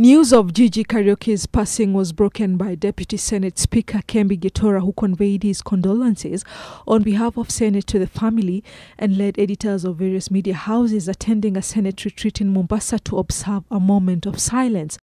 News of G.G Kariuki's passing was broken by Deputy Senate Speaker Kembi Gitura, who conveyed his condolences on behalf of Senate to the family and led editors of various media houses attending a Senate retreat in Mombasa to observe a moment of silence.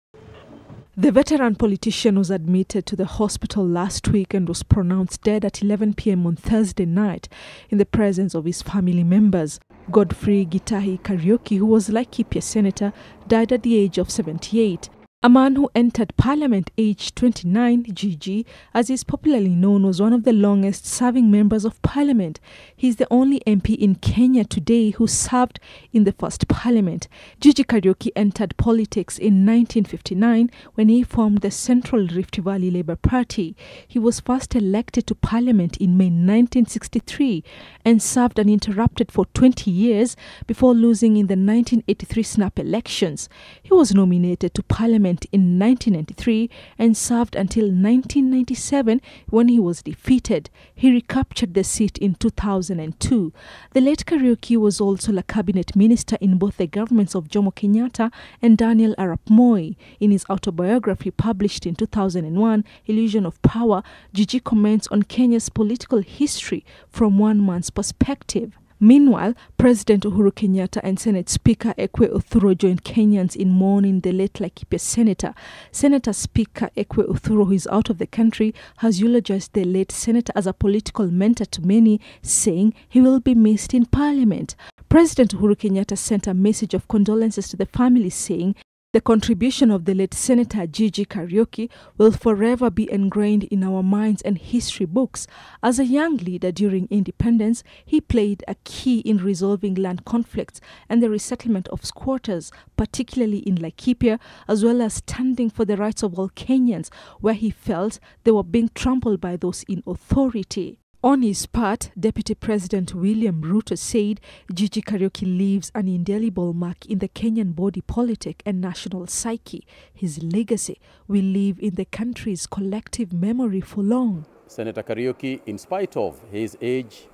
The veteran politician was admitted to the hospital last week and was pronounced dead at 11 p.m. on Thursday night in the presence of his family members. Godfrey Gitahi Kariuki, who was Laikipia senator, died at the age of 78. A man who entered parliament aged 29, G.G, as he is popularly known, was one of the longest serving members of parliament. He is the only MP in Kenya today who served in the first parliament. G.G Kariuki entered politics in 1959 when he formed the Central Rift Valley Labour Party. He was first elected to parliament in May 1963 and served uninterrupted for 20 years before losing in the 1983 snap elections. He was nominated to parliament in 1993 and served until 1997 when he was defeated. He recaptured the seat in 2002. The late Kariuki was also a cabinet minister in both the governments of Jomo Kenyatta and Daniel Arap Moi. In his autobiography published in 2001, Illusion of Power, G.G comments on Kenya's political history from one man's perspective. Meanwhile, President Uhuru Kenyatta and Senate Speaker Ekwe Ethuro joined Kenyans in mourning the late Laikipia senator. Senator Speaker Ekwe Ethuro, who is out of the country, has eulogized the late senator as a political mentor to many, saying he will be missed in parliament. President Uhuru Kenyatta sent a message of condolences to the family, saying the contribution of the late Senator G.G Kariuki will forever be ingrained in our minds and history books. As a young leader during independence, he played a key in resolving land conflicts and the resettlement of squatters, particularly in Laikipia, as well as standing for the rights of all Kenyans, where he felt they were being trampled by those in authority. On his part, Deputy President William Ruto said G.G Kariuki leaves an indelible mark in the Kenyan body politic and national psyche. His legacy will live in the country's collective memory for long. Senator Kariuki, in spite of his age,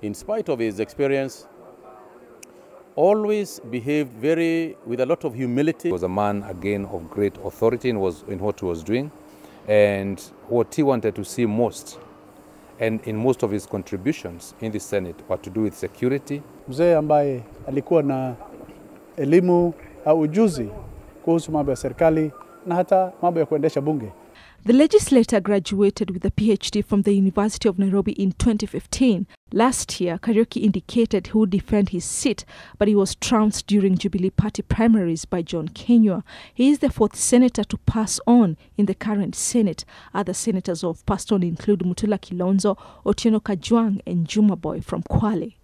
in spite of his experience, always behaved very with a lot of humility. He was a man again of great authority in, was, in what he was doing and what he wanted to see most and in most of his contributions in the Senate were to do with security. Mzee ambaye alikuwa na elimu au ujuzi kuhusu mambo ya serikali na hata mambo ya kuendesha bunge. The legislator graduated with a PhD from the University of Nairobi in 2015. Last year, Kariuki indicated he would defend his seat, but he was trounced during Jubilee Party primaries by John Kinyua. He is the fourth senator to pass on in the current Senate. Other senators who have passed on include Mutula Kilonzo, Otieno Kajwang, and Juma Boy from Kwale.